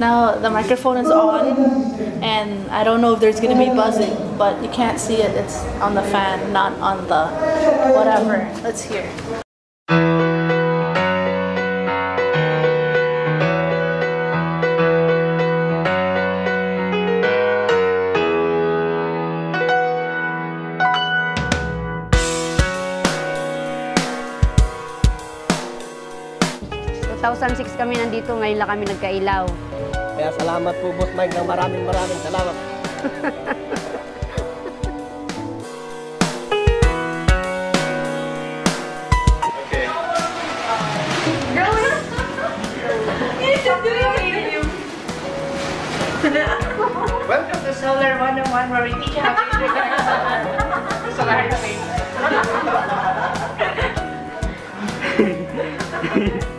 Now the microphone is on, and I don't know if there's gonna be buzzing, but you can't see it. It's on the fan, not on the whatever. Let's hear. kami nandito, ngayon lang kami nagkailaw. Kaya salamat po, Boss Mike, ng maraming maraming salamat. okay. Welcome to Solar 101 where we teach you how to your solar My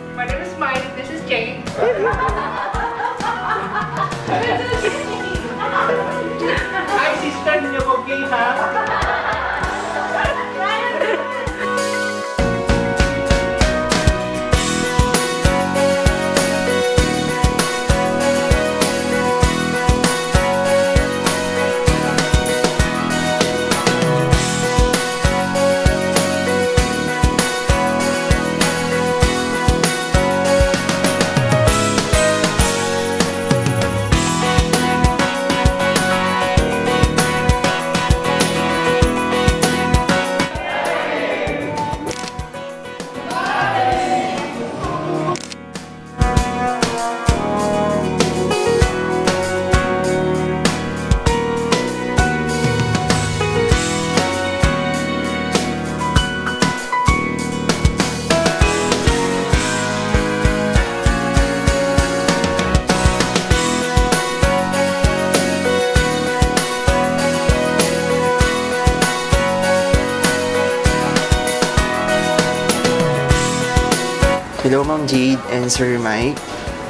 Hello, Ma'am Jade and Sir Mike.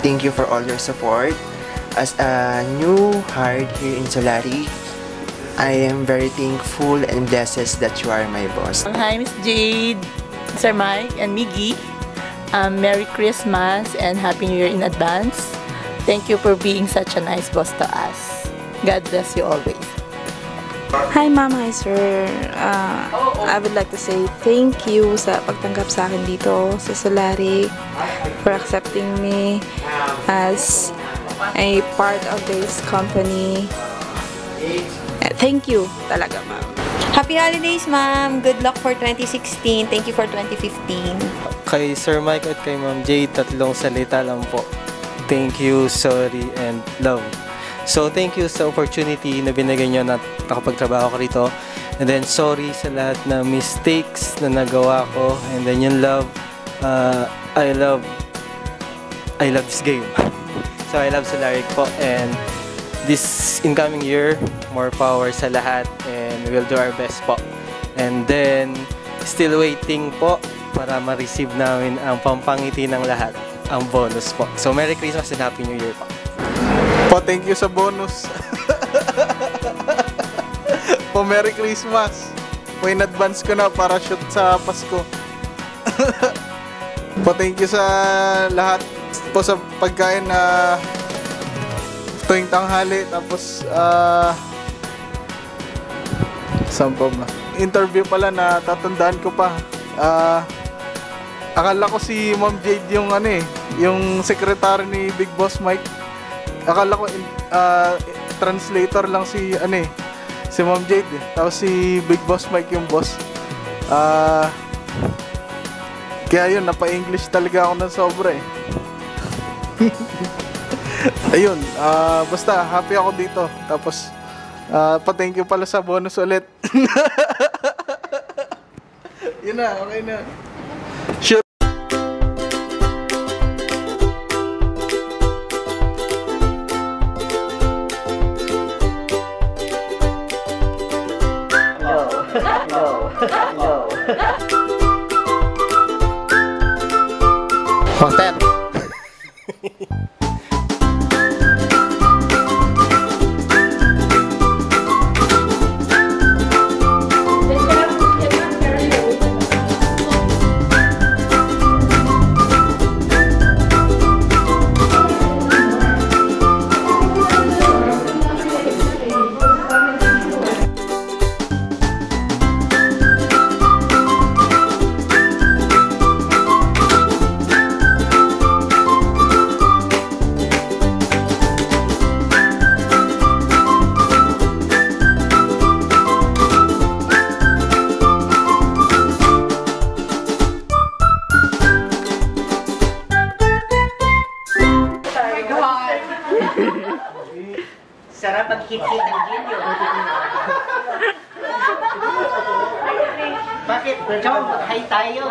Thank you for all your support. As a new hired here in Solari, I am very thankful and blessed that you are my boss. Hi, Miss Jade, Sir Mike, and Miggy. Um, Merry Christmas and Happy New Year in advance. Thank you for being such a nice boss to us. God bless you always. Hi ma'am, hi sir. Uh, I would like to say thank you sa pagtanggap sa akin dito sa Solari for accepting me as a part of this company. Uh, Thank you talaga ma'am. Happy holidays, ma'am. Good luck for 2016. Thank you for 2015. Kay Sir Mike at kay Ma'am Jade, tatlong salita lang po. Thank you, sorry, and love. So, thank you sa opportunity na binigay nyo na nakapagtrabaho ko rito. And then, sorry sa lahat na mistakes na nagawa ko. And then, yung love, uh, I love, I love this game. so, I love Solaric po. And this incoming year, more power sa lahat. And we'll do our best po. And then, still waiting po para ma-receive namin ang pampangiti ng lahat, ang bonus po. So, Merry Christmas and Happy New Year po. Po, thank you sa bonus. po, Merry Christmas. Po, in advance ko na para shoot sa Pasko. po, thank you sa lahat po sa pagkain na tuwing tanghali. Tapos, ah... saan pa ba? Interview pala na tatandaan ko pa. Ah... akala ko si Ma'am Jade yung ano eh, yung secretary ni Big Boss Mike. Akala ko uh, translator lang si ano eh, si Ma'am Jade eh. Tapos si Big Boss Mike yung boss. Ah kaya yun, napa-English talaga ako ng sobra eh. Ayun, ah basta happy ako dito. Tapos ah pa-thank you pala sa bonus ulit. yun na, okay na. Sarap mag-hit-hit ng Gilyo. Bakit? Chong, mag-hi tayo.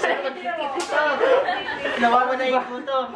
Sarap mag-hit-hit ito. Yung gutom.